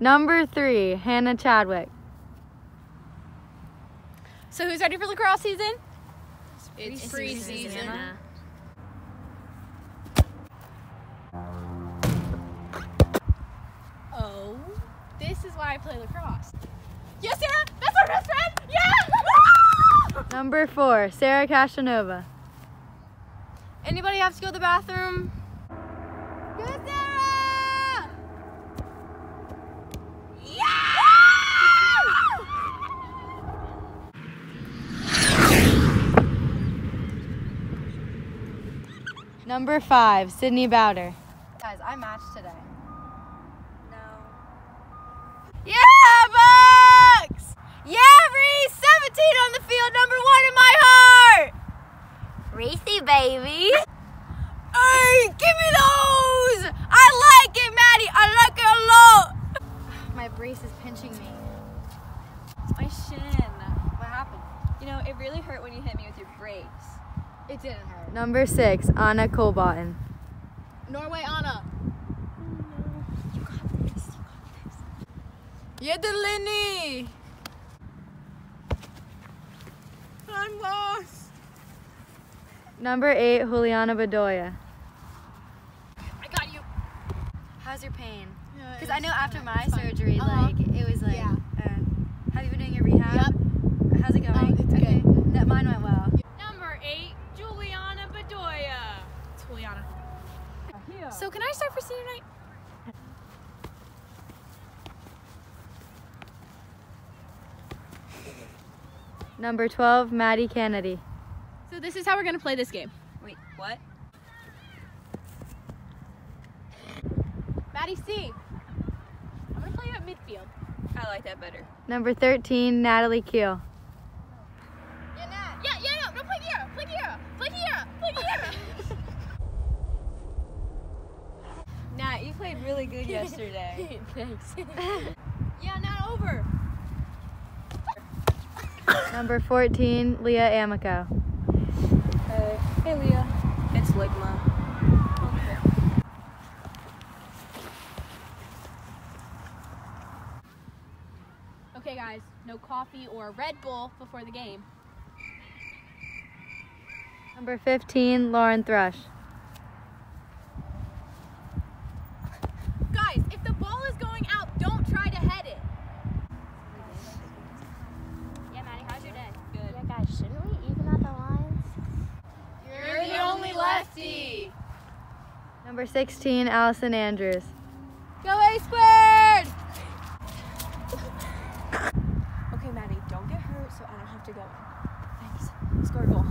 Number three, Hannah Chadwick. So who's ready for lacrosse season? It's preseason. Oh, this is why I play lacrosse. Yes, Sarah, that's our best friend. Yeah. Number four, Sarah Casanova. Anybody have to go to the bathroom? Go, Sarah! Number five, Sydney Bowder. Guys, I matched today. Yeah, Bucks! Yeah, Reese! 17 on the field, number one in my heart! Racy baby. Hey, give me those! I like it, Maddie! I like it a lot! My brace is pinching me. My shin. What happened? You know, it really hurt when you hit me with your brace. It didn't hurt. Number six, Anna Colbotton. Norway, Anna. You got this. You got this. Yedelini! I'm lost. Number eight, Juliana Bedoya. I got you. How's your pain? Because Because I know after my surgery, Uh-huh. like it was like. Yeah. Uh, have you been doing your rehab? Yep. How's it going? Oh, it's okay. good. That mine went well. Number eight, Juliana Bedoya. It's Juliana. So can I start for senior night? Number twelve, Maddie Kennedy. So this is how we're gonna play this game. Wait, what? Maddie C. I'm gonna play you at midfield. I like that better. Number thirteen, Natalie Keel. Yeah, Nat. Yeah, yeah, no, no, play Kiara. Play Kiara. Play Kiara. Play Kiara. Nat, you played really good yesterday. Thanks. yeah, Nat, over. Number fourteen, Leah Amico. Hey, hey, Leah. It's Ligma. Okay, guys, no coffee or Red Bull before the game. Number fifteen, Lauren Thrush. Guys, if the ball is going out, don't try to head it. Yeah, Maddie, how's your day? Good. Yeah, guys, shouldn't we even out the lines? You're the only. Number sixteen, Allison Andrews. Go A squared. Okay, Maddie, don't get hurt so I don't have to go. in. Thanks. Score a goal.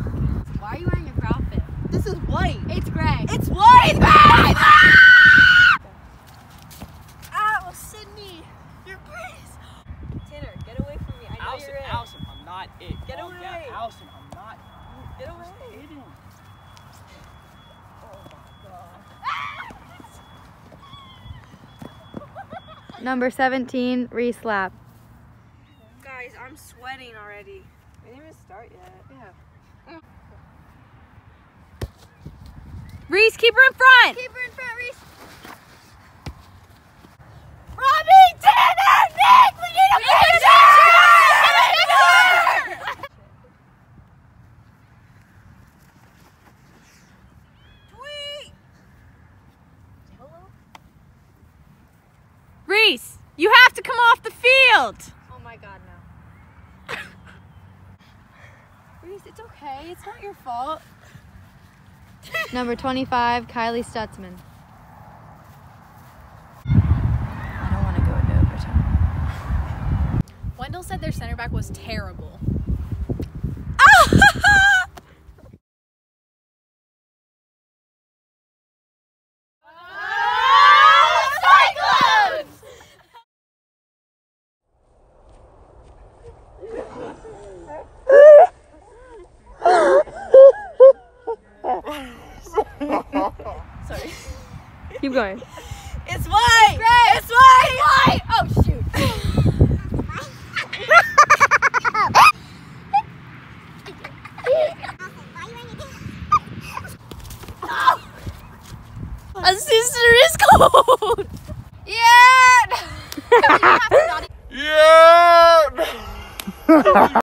Why are you wearing your outfit? This is white. It's gray. It's white! Ah! Ow, Sydney! Your brace! Tanner, get away from me. I know Allison, you're it. Allison, I'm not it. Get Calm down. away. Allison, I'm not. Get I was away. Number seventeen, Reese Lapp. Guys, I'm sweating already. We didn't even start yet. Yeah. Reese, keep her in front. Keep her in front, Reese. Robbie, Tanner, Nick, we need a Reese, you have to come off the field. Oh my God, no. Reese, it's okay. It's not your fault. Number twenty-five, Kylie Stutzman. I don't want to go into overtime. Wendell said their center back was terrible. Keep going. It's white! It's white! Why? Oh shoot. A sister is cold! Yeah. You have to not Yeah!